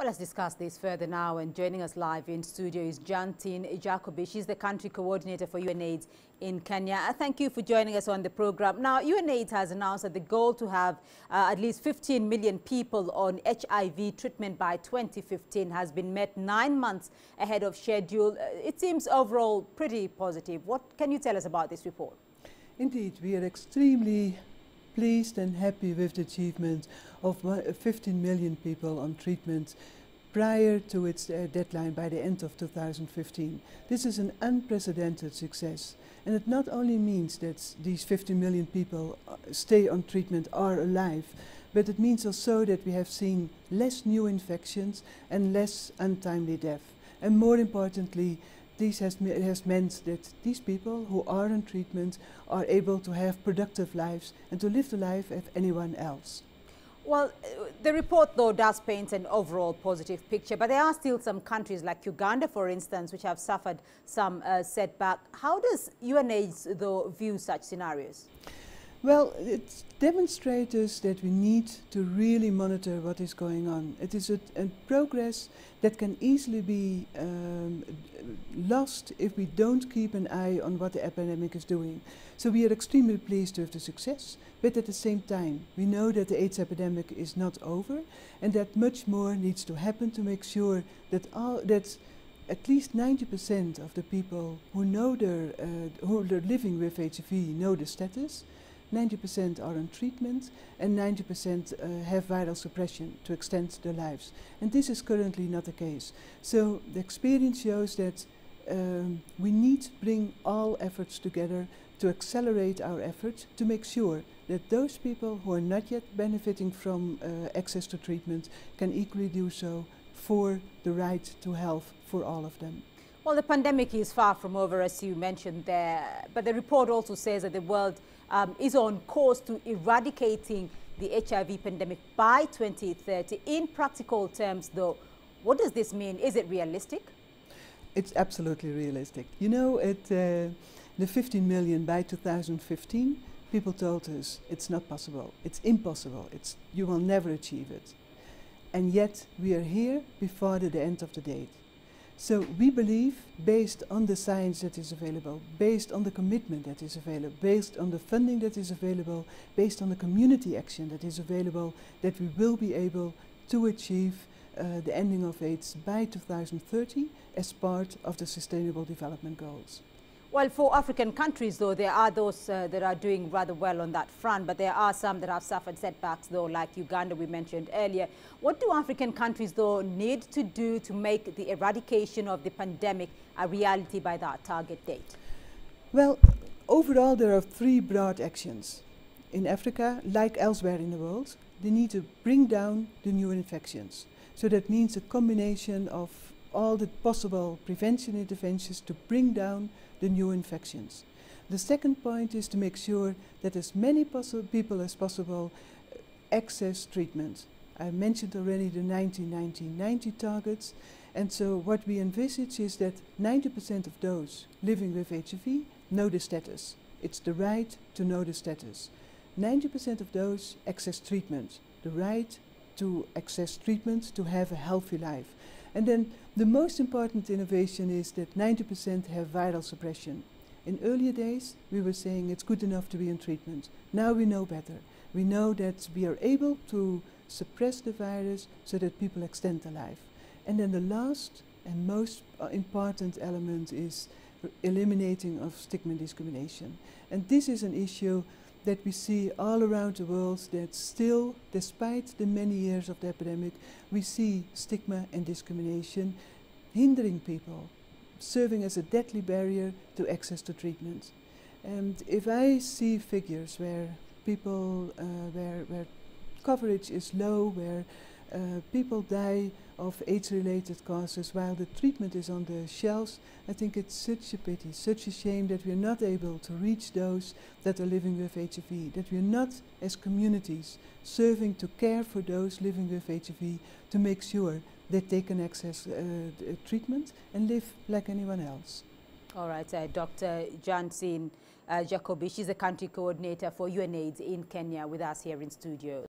Well, let's discuss this further now. And joining us live in studio is Jantine Jacobi. She's the country coordinator for UNAIDS in Kenya. Uh, thank you for joining us on the program. Now, UNAIDS has announced that the goal to have uh, at least 15 million people on HIV treatment by 2015 has been met nine months ahead of schedule. Uh, it seems overall pretty positive. What can you tell us about this report? Indeed, we are extremely pleased and happy with the achievement of 15 million people on treatment prior to its uh, deadline by the end of 2015. This is an unprecedented success. And it not only means that these 50 million people uh, stay on treatment, are alive, but it means also that we have seen less new infections and less untimely death. And more importantly, this has, has meant that these people who are on treatment are able to have productive lives and to live the life of anyone else. Well, uh, the report, though, does paint an overall positive picture, but there are still some countries like Uganda, for instance, which have suffered some uh, setback. How does UNAIDS, though, view such scenarios? Well, it demonstrates that we need to really monitor what is going on. It is a, a progress that can easily be um, lost if we don't keep an eye on what the epidemic is doing. So we are extremely pleased with the success, but at the same time, we know that the AIDS epidemic is not over and that much more needs to happen to make sure that all that at least 90% of the people who know they're, uh, who are living with HIV know the status 90% are on treatment and 90% uh, have viral suppression to extend their lives. And this is currently not the case. So the experience shows that um, we need to bring all efforts together to accelerate our efforts to make sure that those people who are not yet benefiting from uh, access to treatment can equally do so for the right to health for all of them. Well, the pandemic is far from over, as you mentioned there, but the report also says that the world um, is on course to eradicating the HIV pandemic by 2030. In practical terms, though, what does this mean? Is it realistic? It's absolutely realistic. You know, at uh, the 15 million by 2015, people told us it's not possible, it's impossible, it's, you will never achieve it. And yet we are here before the, the end of the date. So we believe, based on the science that is available, based on the commitment that is available, based on the funding that is available, based on the community action that is available, that we will be able to achieve uh, the ending of AIDS by 2030 as part of the Sustainable Development Goals. Well, for African countries, though, there are those uh, that are doing rather well on that front, but there are some that have suffered setbacks, though, like Uganda we mentioned earlier. What do African countries, though, need to do to make the eradication of the pandemic a reality by that target date? Well, overall, there are three broad actions. In Africa, like elsewhere in the world, they need to bring down the new infections. So that means a combination of all the possible prevention interventions to bring down the new infections. The second point is to make sure that as many people as possible uh, access treatment. I mentioned already the 1990 targets. And so what we envisage is that 90% of those living with HIV know the status. It's the right to know the status. 90% of those access treatment, the right to access treatment to have a healthy life. And then the most important innovation is that 90% have viral suppression. In earlier days, we were saying it's good enough to be in treatment. Now we know better. We know that we are able to suppress the virus so that people extend their life. And then the last and most uh, important element is eliminating of stigma and discrimination. And this is an issue that we see all around the world that still, despite the many years of the epidemic, we see stigma and discrimination hindering people, serving as a deadly barrier to access to treatment. And if I see figures where people, uh, where, where coverage is low, where uh, people die of AIDS-related causes while the treatment is on the shelves. I think it's such a pity, such a shame that we're not able to reach those that are living with HIV, that we're not, as communities, serving to care for those living with HIV to make sure that they can access uh, treatment and live like anyone else. All right, uh, Dr. Jantine uh, Jacobi, she's the country coordinator for UNAIDS in Kenya with us here in studio.